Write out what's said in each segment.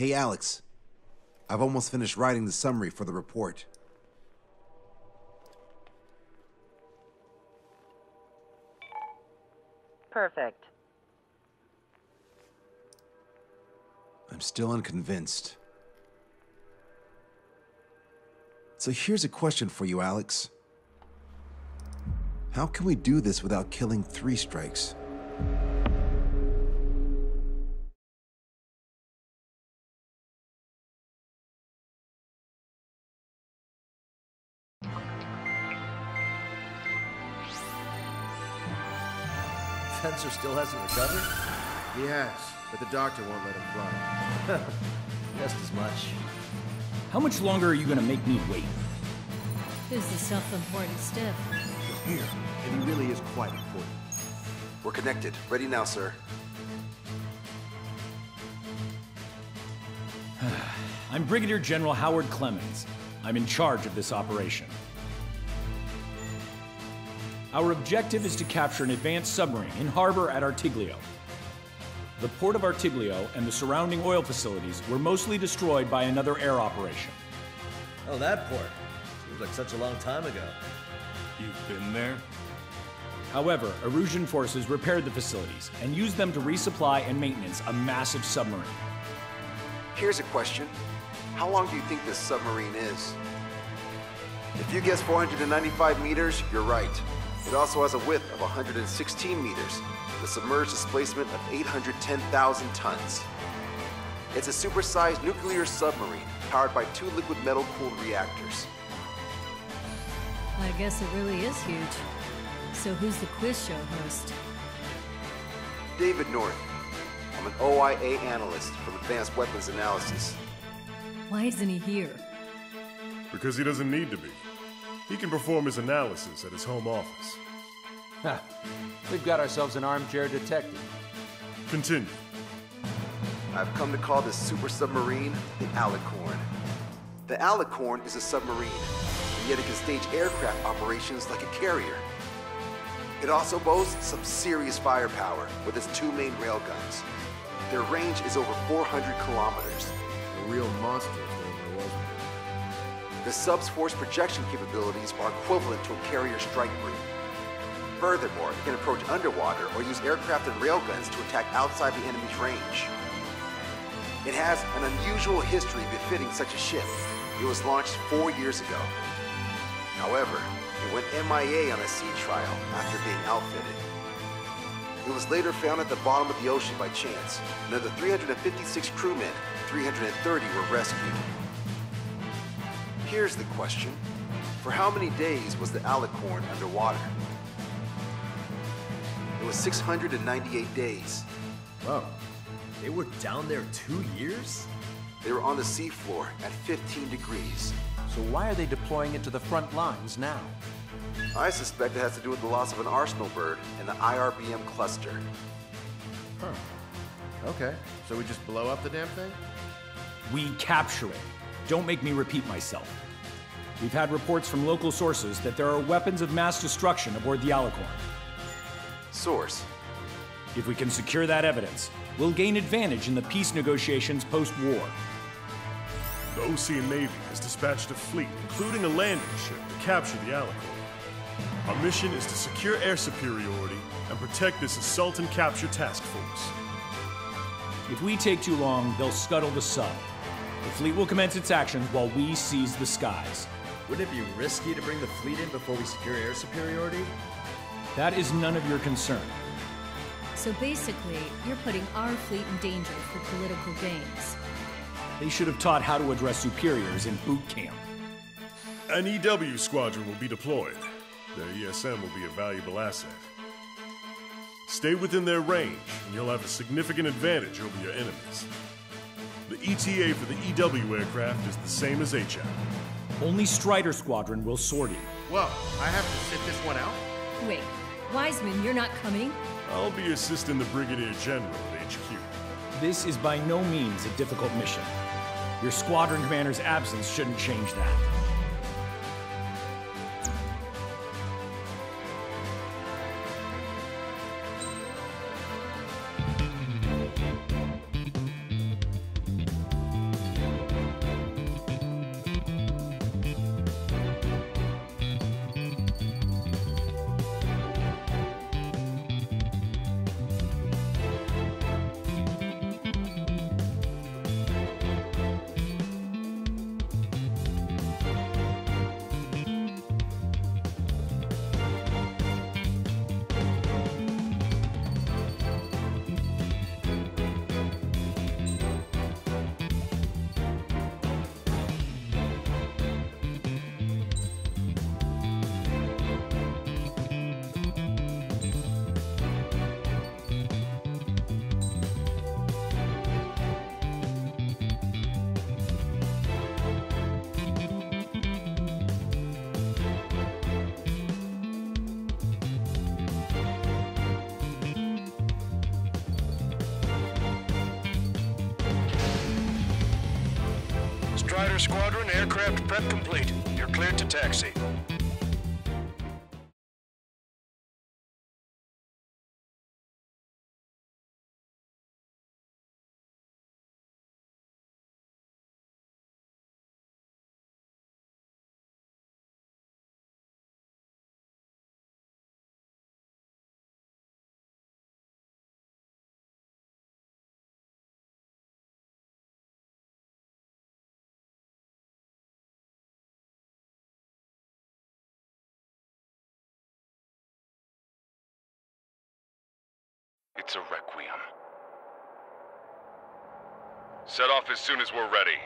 Hey, Alex. I've almost finished writing the summary for the report. Perfect. I'm still unconvinced. So here's a question for you, Alex. How can we do this without killing three strikes? Fencer still hasn't recovered? He has, but the doctor won't let him fly. Just as much. How much longer are you gonna make me wait? Who's the self-important stiff? Here, and he really is quite important. We're connected. Ready now, sir. I'm Brigadier General Howard Clemens. I'm in charge of this operation. Our objective is to capture an advanced submarine in harbor at Artiglio. The port of Artiglio and the surrounding oil facilities were mostly destroyed by another air operation. Oh, that port. Seems like such a long time ago. You've been there? However, Erusian forces repaired the facilities and used them to resupply and maintenance a massive submarine. Here's a question. How long do you think this submarine is? If you guess 495 meters, you're right. It also has a width of 116 meters, with a submerged displacement of 810,000 tons. It's a supersized nuclear submarine powered by two liquid metal cooled reactors. I guess it really is huge. So who's the quiz show host? David North. I'm an OIA analyst from Advanced Weapons Analysis. Why isn't he here? Because he doesn't need to be. He can perform his analysis at his home office. Ha! We've got ourselves an armchair detective. Continue. I've come to call this super submarine the Alicorn. The Alicorn is a submarine, and yet it can stage aircraft operations like a carrier. It also boasts some serious firepower with its two main railguns. Their range is over 400 kilometers. A real monster is what it was. The sub's force projection capabilities are equivalent to a carrier strike group. Furthermore, it can approach underwater or use aircraft and railguns to attack outside the enemy's range. It has an unusual history befitting such a ship. It was launched four years ago. However, it went MIA on a sea trial after being outfitted. It was later found at the bottom of the ocean by chance, the 356 crewmen, 330 were rescued. Here's the question. For how many days was the Alicorn underwater? It was 698 days. Whoa. They were down there two years? They were on the seafloor at 15 degrees. So why are they deploying it to the front lines now? I suspect it has to do with the loss of an arsenal bird in the IRBM cluster. Huh. Okay, so we just blow up the damn thing? We capture it. Don't make me repeat myself. We've had reports from local sources that there are weapons of mass destruction aboard the Alicorn. Source. If we can secure that evidence, we'll gain advantage in the peace negotiations post-war. The Osean Navy has dispatched a fleet, including a landing ship, to capture the Alicorn. Our mission is to secure air superiority and protect this assault and capture task force. If we take too long, they'll scuttle the sub. The fleet will commence its actions while we seize the skies. Wouldn't it be risky to bring the fleet in before we secure air superiority? That is none of your concern. So basically, you're putting our fleet in danger for political gains. They should have taught how to address superiors in boot camp. An EW squadron will be deployed. Their ESM will be a valuable asset. Stay within their range, and you'll have a significant advantage over your enemies. The ETA for the EW aircraft is the same as HAP. Only Strider Squadron will sortie. Whoa, I have to sit this one out? Wait, Wiseman, you're not coming? I'll be assisting the Brigadier General at HQ. This is by no means a difficult mission. Your squadron commander's absence shouldn't change that. Strider Squadron, aircraft prep complete. You're cleared to taxi. It's a requiem. Set off as soon as we're ready.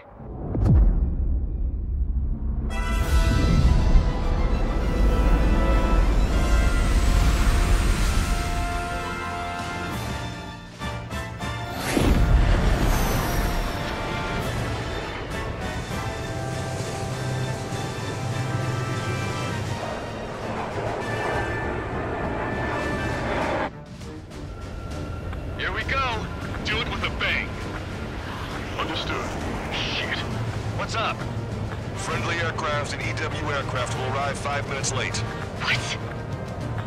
Five minutes late. What?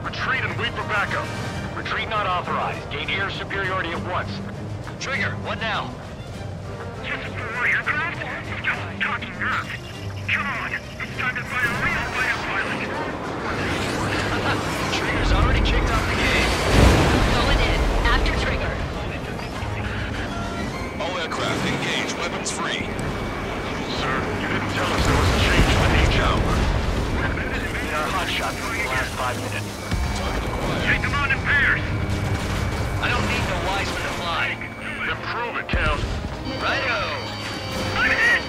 Retreat and wait for backup. Retreat not authorized. Gain air superiority at once. Trigger, what now? Just a four aircraft? Just talking nerve. Come on, it's time to find a real fighter pilot. Trigger's already kicked off the game. Going in. After trigger. All aircraft engage, weapons free. Sir, you didn't tell us there was a change in the H hour. Hotshot for the last five minutes. Take them on in pairs. I don't need no wiseman to fly. Then prove it, Count. Righto. I'm hit!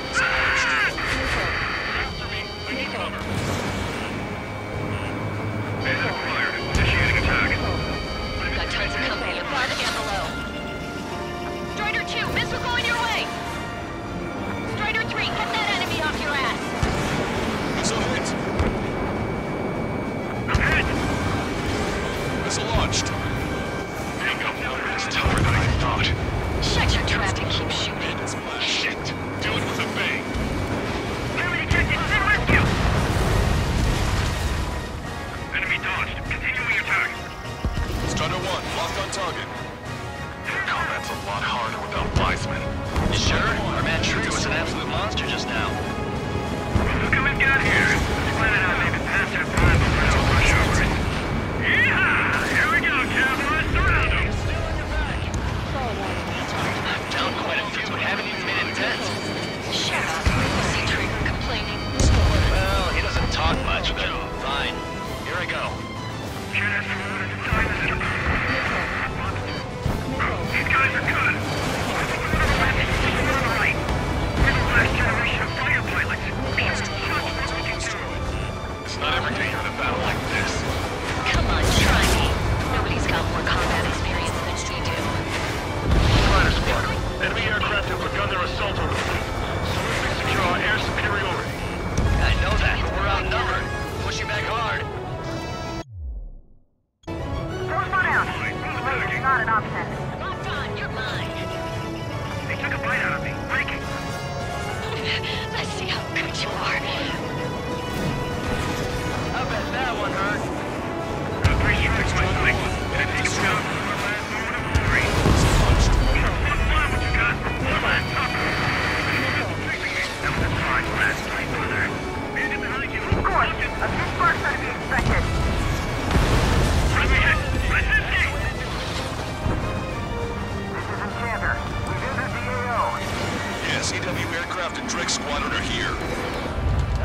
Yes, EW aircraft and Drake Squadron are here.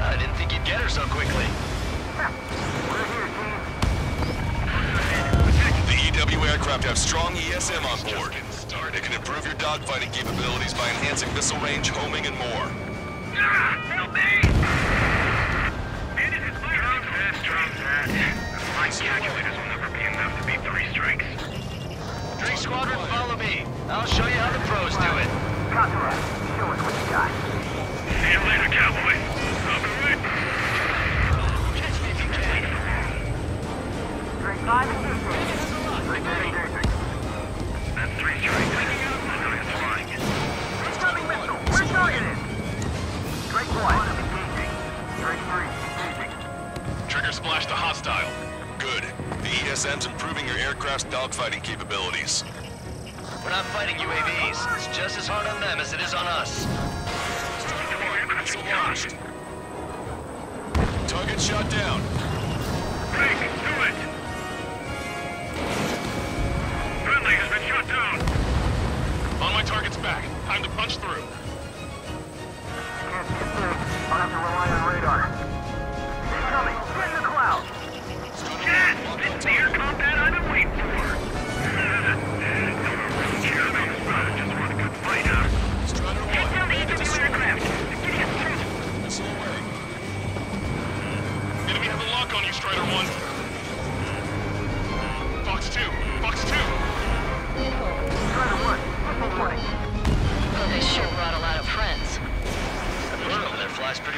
I didn't think you'd get her so quickly. We're here, team. The EW aircraft have strong ESM on board. They can improve your dogfighting capabilities by enhancing missile range, homing, and more. Ah, help me! Bandit is firing. Drop that, drop that. The flight calculators will never be enough to beat three strikes. Drake Squadron, follow me. I'll show you how the pros do it. Copy See you later, cowboy. I'll be waiting. Catch me if you That's three strikes. I know. Incoming missile. We're targeted. Drake one. Drake three. Engaging. Trigger splash to hostile. Good. The ESM's improving your aircraft's dogfighting capabilities. We're not fighting UAVs. It's just as hard on them as it is on us. Missile launched. Target shot down. Break, do it! Friendly has been shot down. On my target's back. Time to punch through. Can't see it through. I'll have to rely on radar. Incoming! Get in the cloud! Yes! This is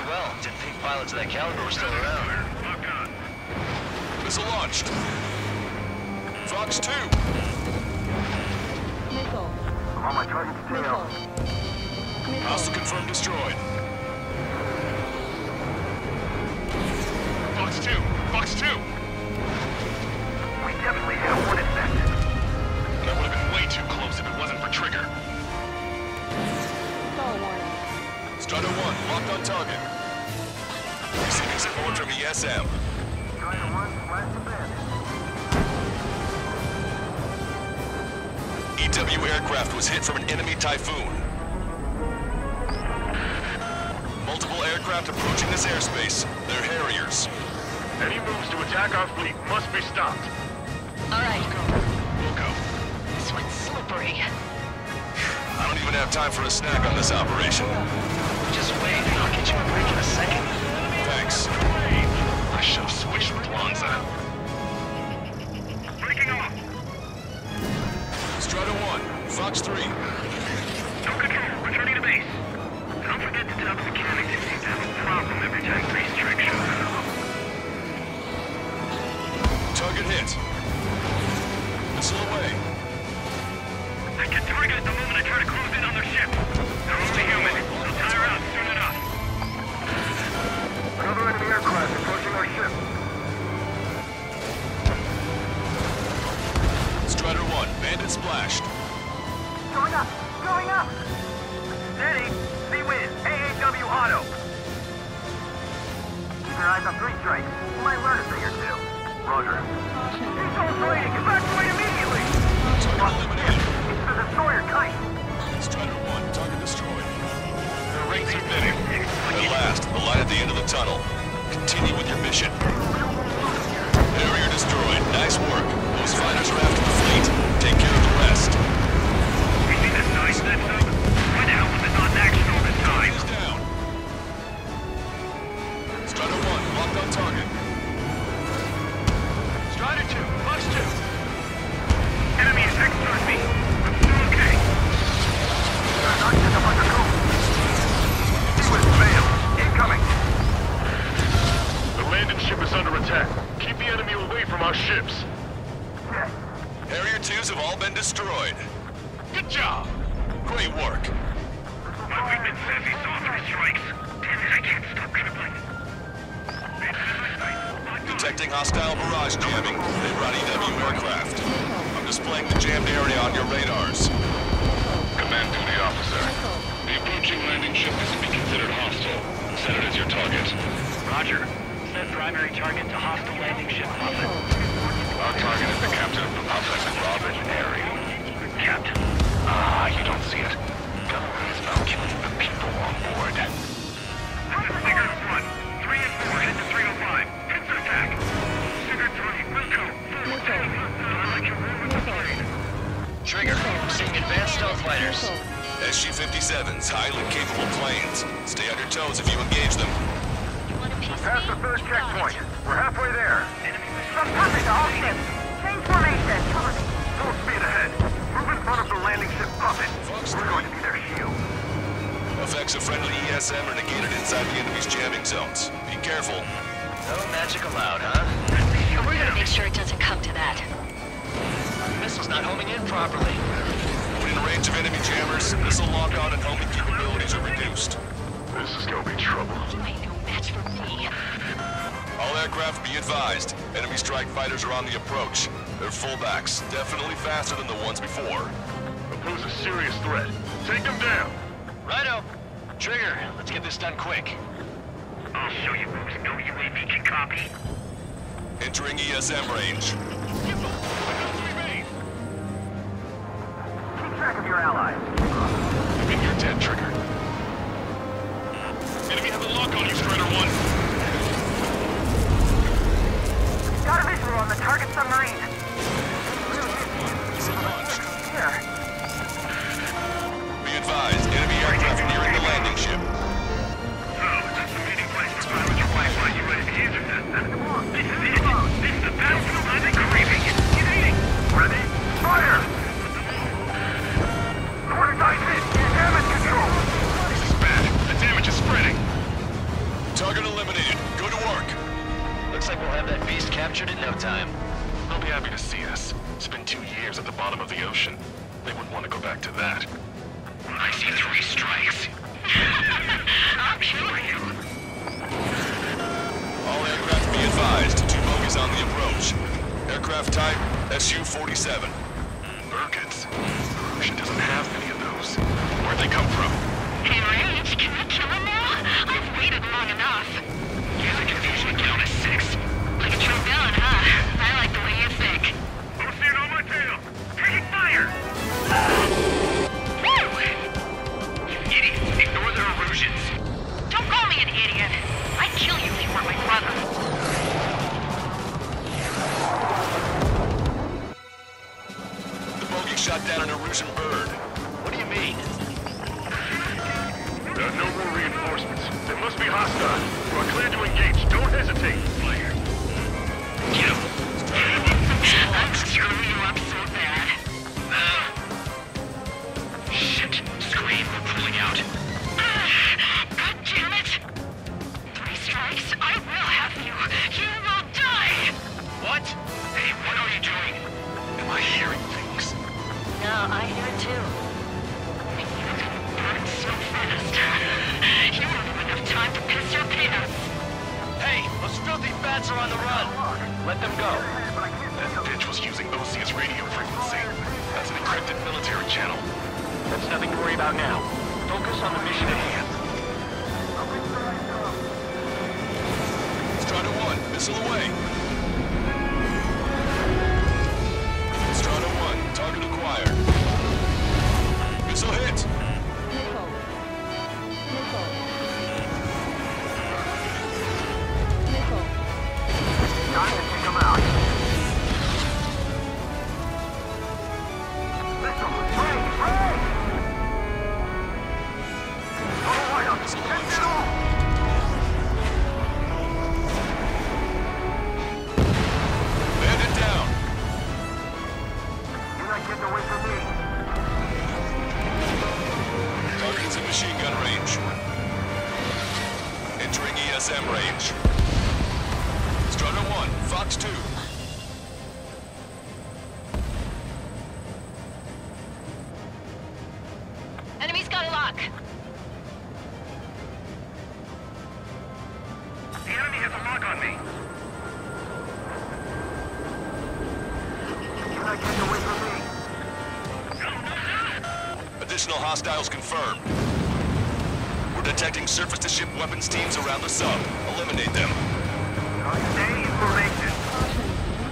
well. Didn't think pilots of that caliber were still around. Missile launched. Fox 2. I'm on my target's tail. Hostile confirmed destroyed. Fox 2. Fox 2. EW E aircraft was hit from an enemy Typhoon. Multiple aircraft approaching this airspace. They're Harriers. Any moves to attack our fleet must be stopped. All right, We'll go. this one's slippery. I don't even have time for a snack on this operation. Just wait, I'll get you a break in a second. Thanks. I should have switched with Lanza. Fox 3. No control, returning to base. Don't forget to tell the mechanics you seem to have a problem every time Grease Trick shows up. Target hit. Missile away. I get targeted Set primary target to hostile landing ship Puffin. Our target is the captain of the Puffin, Robin Airy. Captain. Ah, you don't see it. Government is now killing the people on board. Sigurd 1, 3 and 4 head to 305. Heads to attack. Sigurd 3, Wilco, 4, I like your room with the plane. Trigger. Seeing advanced stealth fighters. Su-57s, highly capable planes. Stay on your toes if you engage them. You want a piece Past the of third You got it. checkpoint. We're halfway there. From Puffin to all ships. Change formation. Cover me. Full speed ahead. Move in front of the landing ship Puffin. We're going to be their shield. Effects of friendly ESM are negated inside the enemy's jamming zones. Be careful. No magic allowed, huh? We're gonna make sure it doesn't come to that. Missile's not homing in properly. When in range of enemy jammers, missile lock-on and homing capabilities are reduced. This is gonna be trouble. Aircraft be advised. Enemy strike fighters are on the approach. They're fullbacks, definitely faster than the ones before. Pose a serious threat. Take them down. Righto. Trigger, let's get this done quick. I'll show you who's no UAV can copy. Entering ESM range. Keep track of your allies. In your tent, Trigger. Enemy has a lock on you, Strider 1. Got a visual on the target submarine. Captured in no time. They'll be happy to see us. It's been two years at the bottom of the ocean. They wouldn't want to go back to that. I see three strikes. I'm killing you. All aircraft be advised. Two bogies on the approach. Aircraft type SU-47. Berkuts. Hmm, ocean doesn't have many of those. Where'd they come from? Hey, Rage, can I kill him now? I've waited long enough. Use the confusion count as six. Like a true villain, huh? I like the way you think. I'm seeing on my tail. Taking fire! Woo! You idiots, ignore their illusions. Don't call me an idiot. I'd kill you if you were my brother. The bogey shot down an Erusian bird. Additional hostiles confirmed. We're detecting surface-to-ship weapons teams around the sub. Eliminate them. Stay in formation.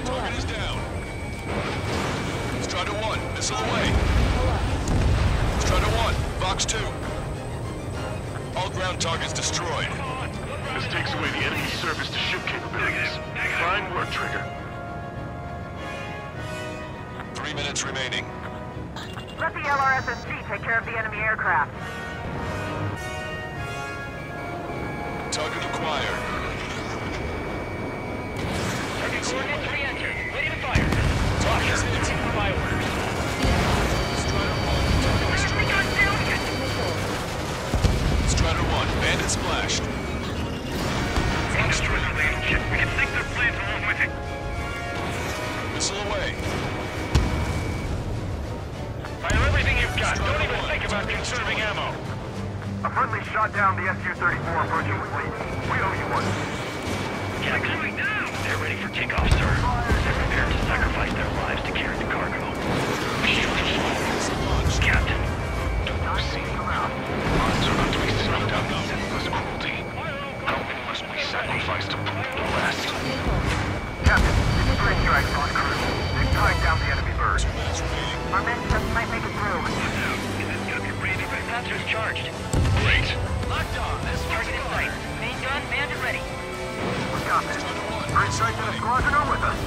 Target is down. Strider 1, missile away. Strider 1, Fox 2. All ground targets destroyed. This takes away the enemy's surface-to-ship capabilities. Fine work, Trigger. Three minutes remaining. Let the LRSSG take care of the enemy aircraft. Target acquired. Conserving ammo. A friendly shot down the Su-34 approaching fleet. We owe you one. Captain. They're ready for takeoff, sir. They're prepared to sacrifice their lives to carry the cargo. Captain, do you see? Odds are about to be snuffed out in senseless cruelty. How many must we sacrifice to prove the rest? Captain, this is three strikes on crew. They've tied down the enemy bird. Our men just might make it through. Panzer's charged. Great. Locked on. This target in sight. Main gun, bandit ready. We got this. Three strikes and a squadron are with us.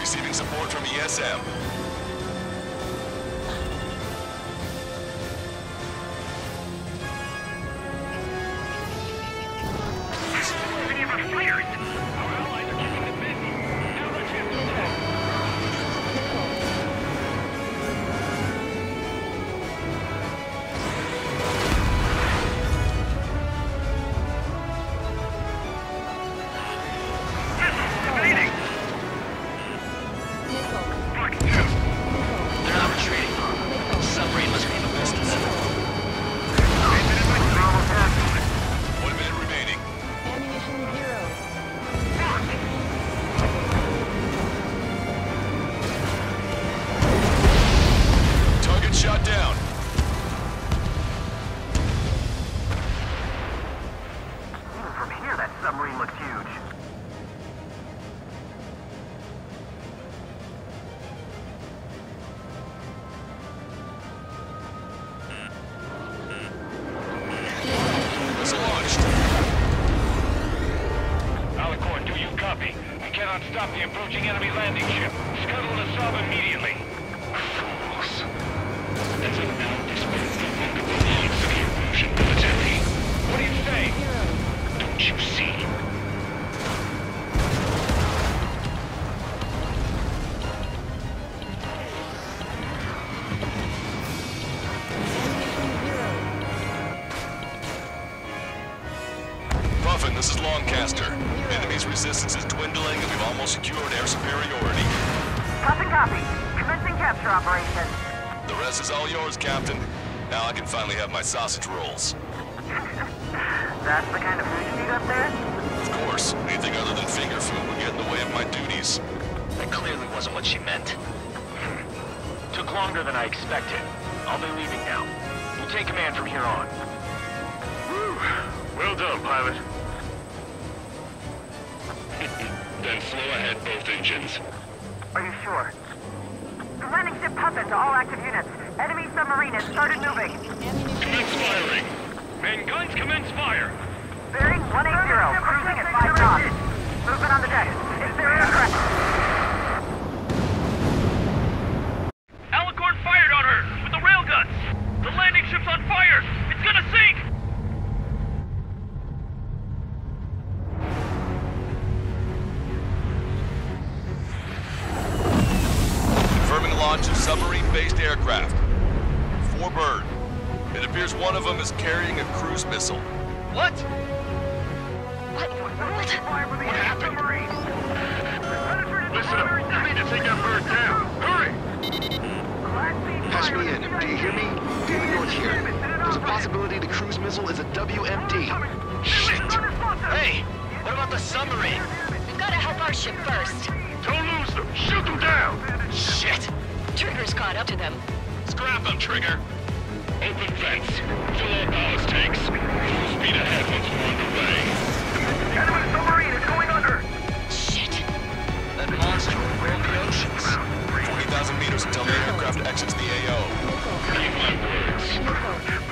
Receiving support from ESM. Cannot stop the approaching enemy landing ship. Scuttle the sub immediately. Wasn't what she meant. Took longer than I expected. I'll be leaving now. You take command from here on. Well done, pilot. Then slow ahead both engines. Are you sure? The landing ship Puffin to all active units. Enemy submarine has started moving. Commence firing. Men, guns commence fire. Bearing 180, cruising at 5 knots. Movement on the deck. It's their aircraft. Missile is a WMD. Shit! Hey, what about the submarine? We've got to help our ship first. Don't lose them. Shoot them down. Shit! Trigger's caught up to them. Scrap them, Trigger. Open vents. Fill all ballast tanks. Full speed ahead once we're underway. Enemy submarine is going under. Shit. That monster will roam the oceans. 40,000 meters until the aircraft exits the AO. Repeat my words.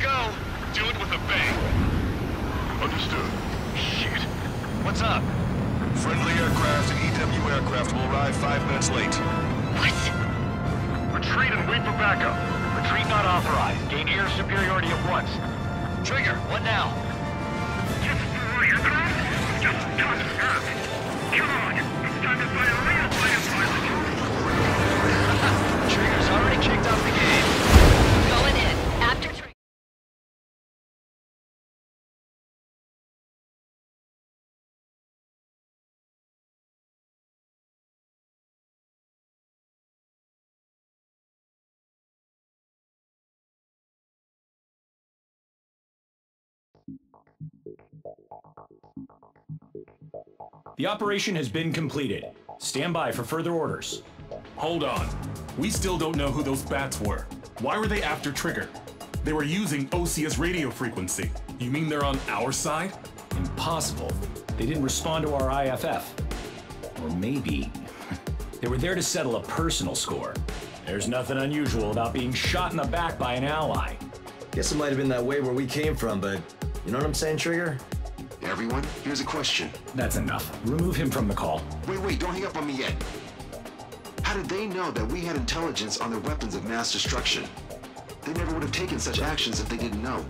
Go. Do it with a bang. Understood. Shit. What's up? Friendly aircraft and EW aircraft will arrive five minutes late. What? Retreat and wait for backup. Retreat not authorized. Gain air superiority at once. Trigger, what now? Come on, it's time to fight a real fighter pilot. Trigger's already kicked off the game. The operation has been completed. Stand by for further orders. Hold on. We still don't know who those bats were. Why were they after Trigger? They were using OCS radio frequency. You mean they're on our side? Impossible. They didn't respond to our IFF. Or maybe they were there to settle a personal score. There's nothing unusual about being shot in the back by an ally. Guess it might have been that way where we came from, but you know what I'm saying, Trigger? Everyone, here's a question. That's enough. Remove him from the call. Wait, wait, don't hang up on me yet. How did they know that we had intelligence on their weapons of mass destruction? They never would have taken such actions if they didn't know.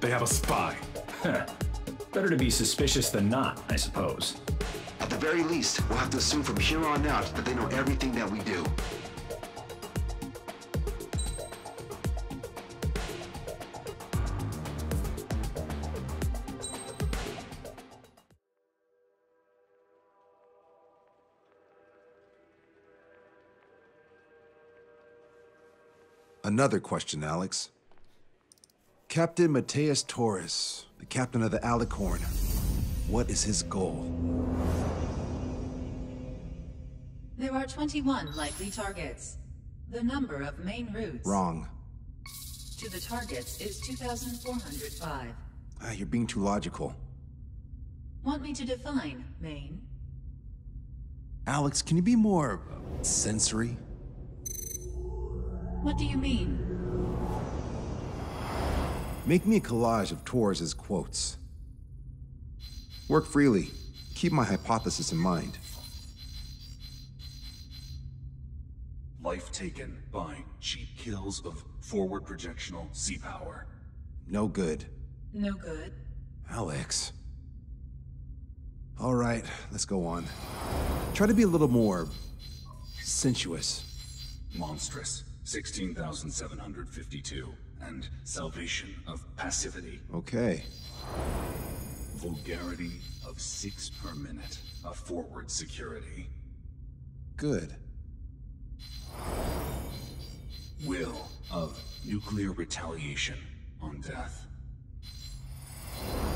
They have a spy. Better to be suspicious than not, I suppose. At the very least, we'll have to assume from here on out that they know everything that we do. Another question, Alex. Captain Matias Torres, the captain of the Alicorn. What is his goal? There are 21 likely targets. The number of main routes Wrong. to the targets is 2,405. Ah, you're being too logical. Want me to define main? Alex, can you be more sensory? What do you mean? Make me a collage of Torres's quotes. Work freely. Keep my hypothesis in mind. Life taken by cheap kills of forward projectional sea power. No good. No good. Alex. All right, let's go on. Try to be a little more sensuous. Monstrous, 16,752. And salvation of passivity. Okay. Vulgarity of six per minute of forward security. Good. Will of nuclear retaliation on death.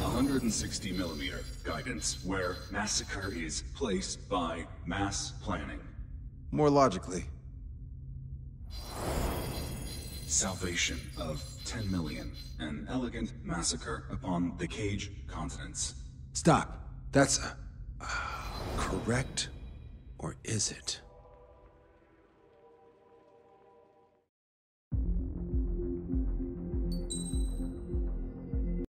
160 millimeter guidance where massacre is placed by mass planning. More logically. Salvation of 10 million. An elegant massacre upon the Cage continents. Stop. That's uh, correct, or is it?